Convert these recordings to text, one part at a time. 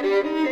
Thank you.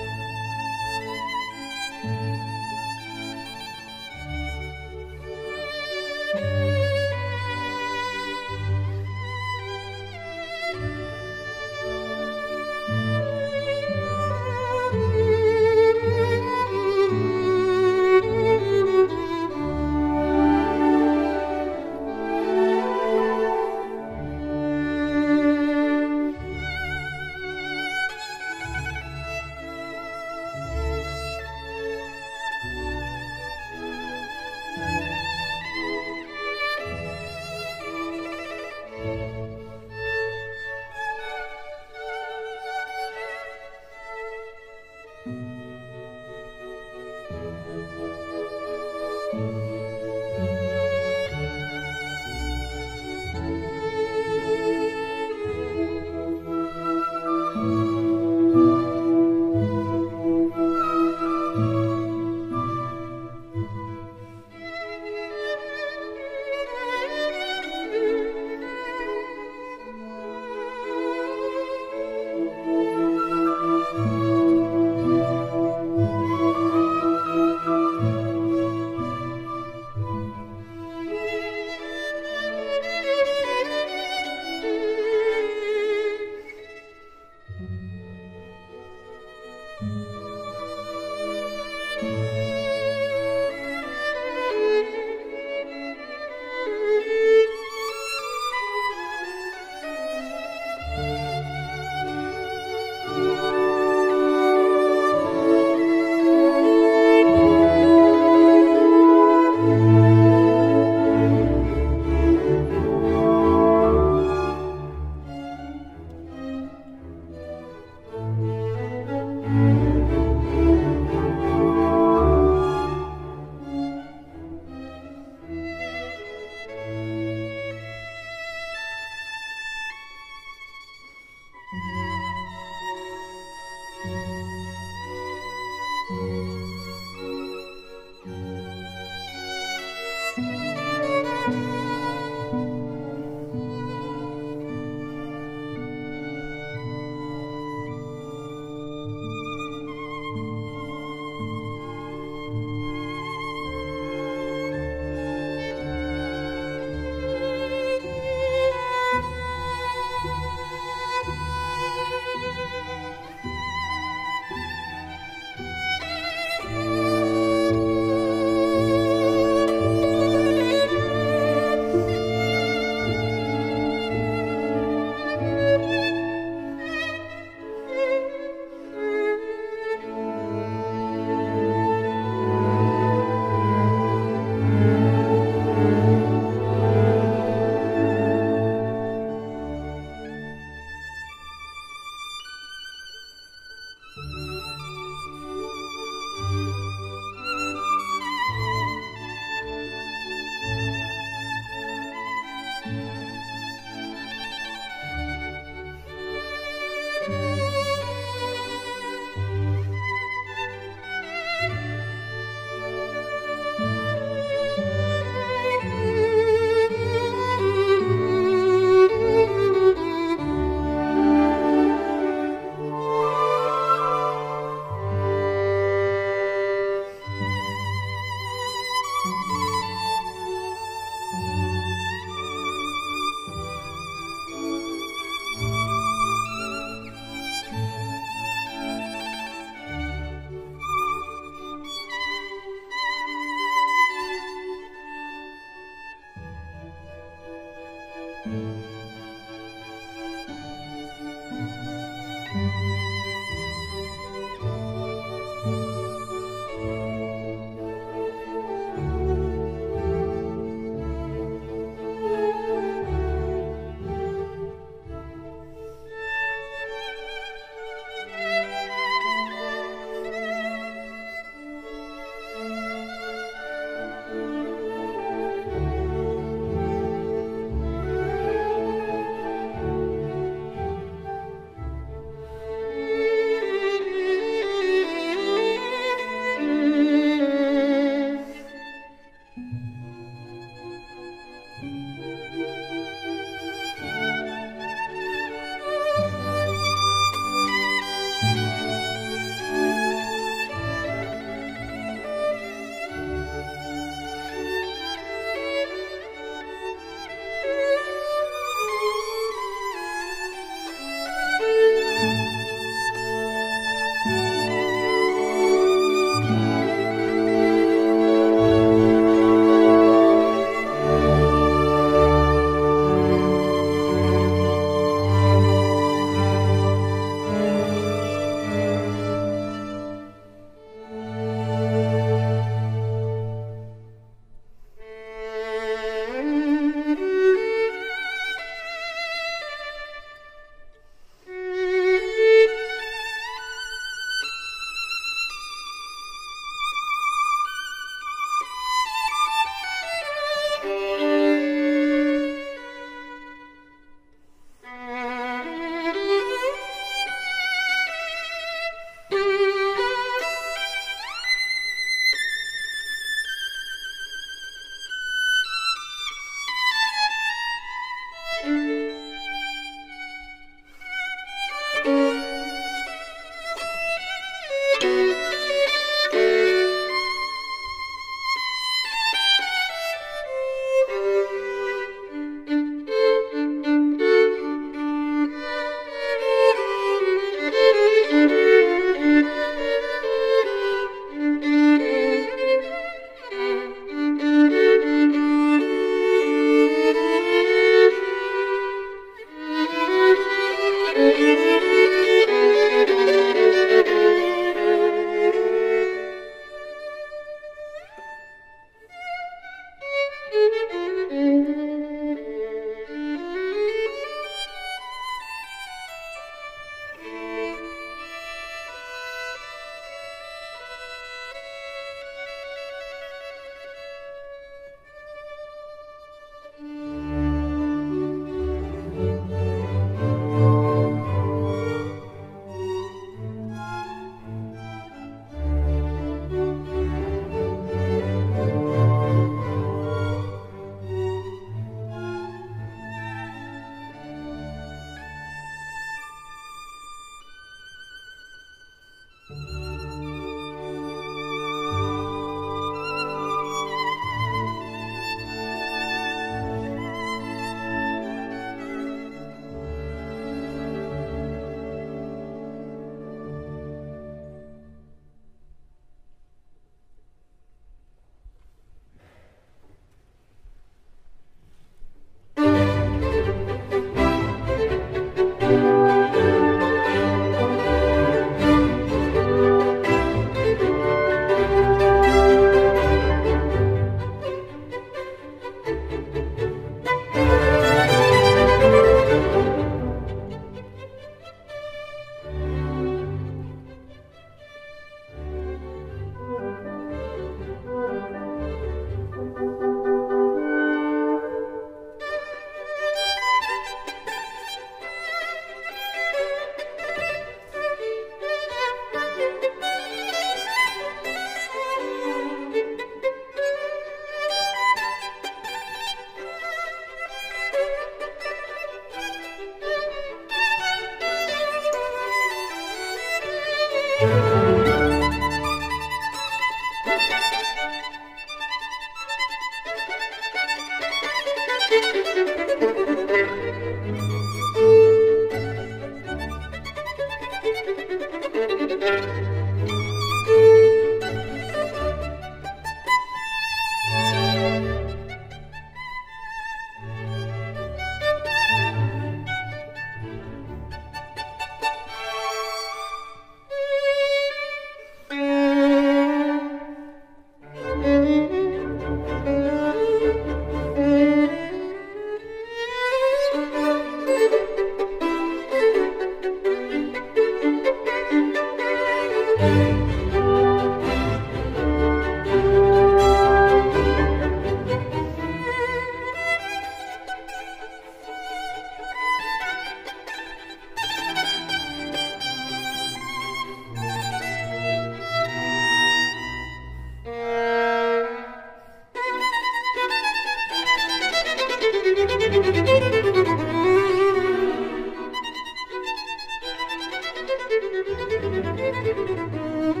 Música